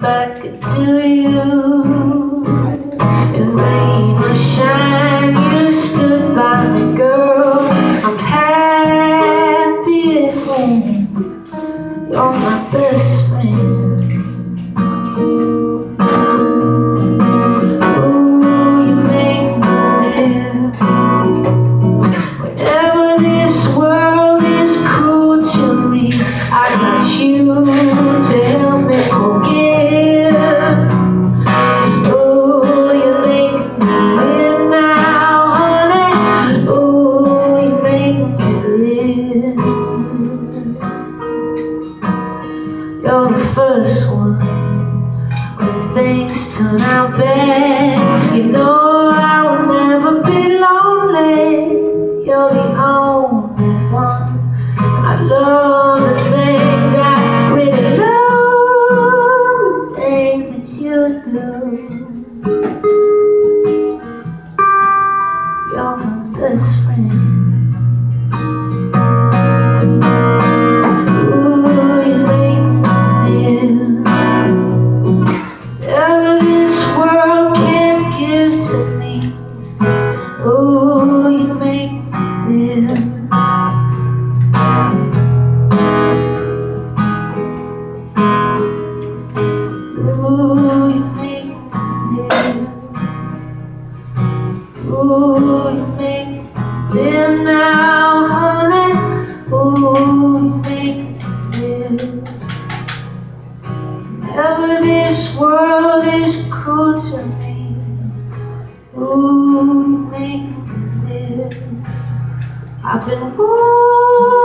back to you. You're the first one when things turn out bad. You know I will never be lonely. You're the only one. I love the things I really love the things that you do. You're my best friend. Me. Ooh, you make me live. You make me live. You make me now, honey. Ooh, you make me. Whenever this world is cruel to me, ooh, make me live. I've been wandering